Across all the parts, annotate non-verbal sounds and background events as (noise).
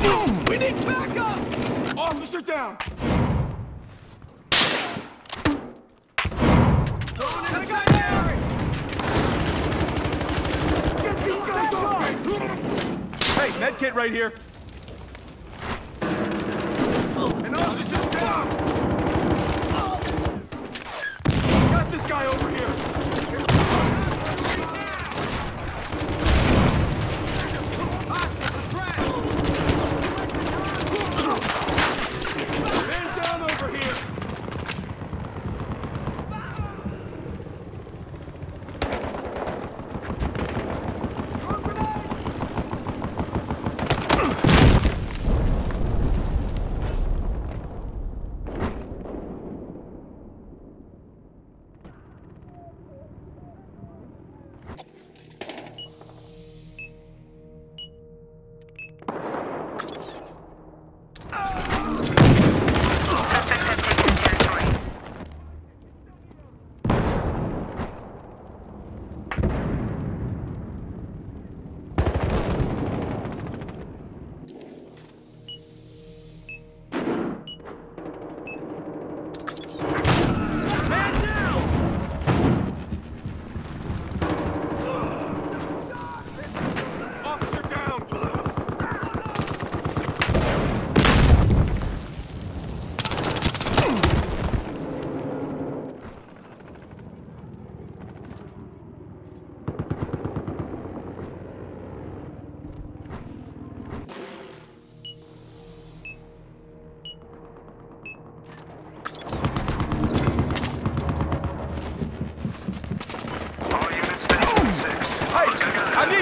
We need backup! Officer down! Hey, medkit right here. An officer's down! Got this guy over here!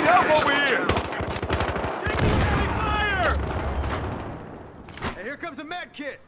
Help over here. Fire! Hey, here comes a med kit!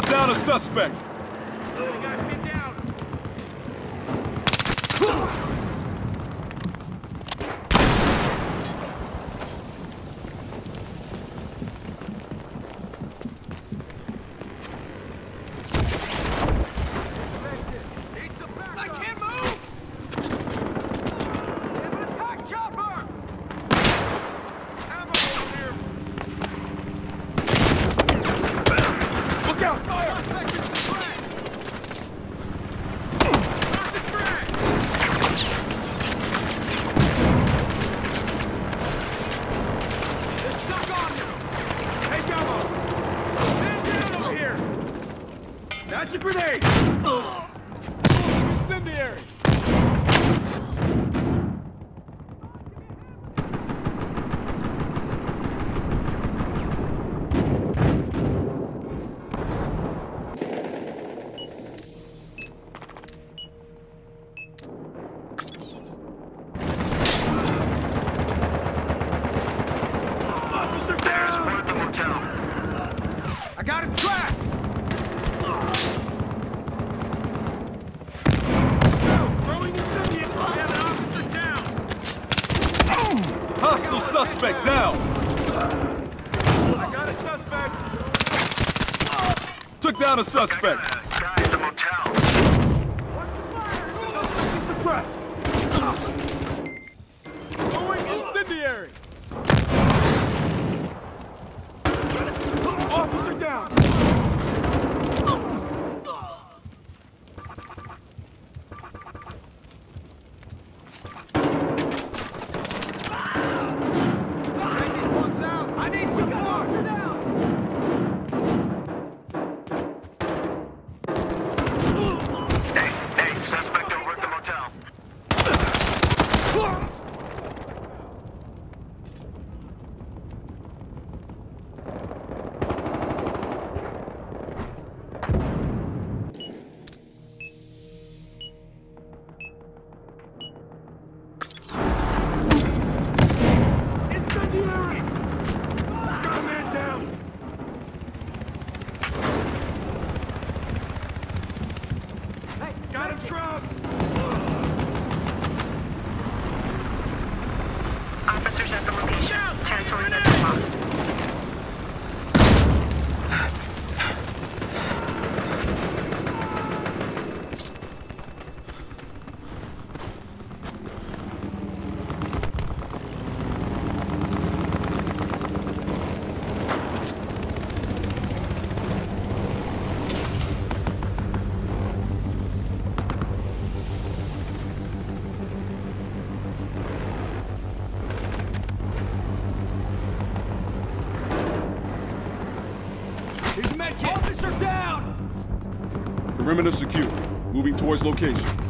brought down a suspect. (laughs) Took down a suspect. Guy at the motel. Officer down. Perimeter secure. Moving towards location.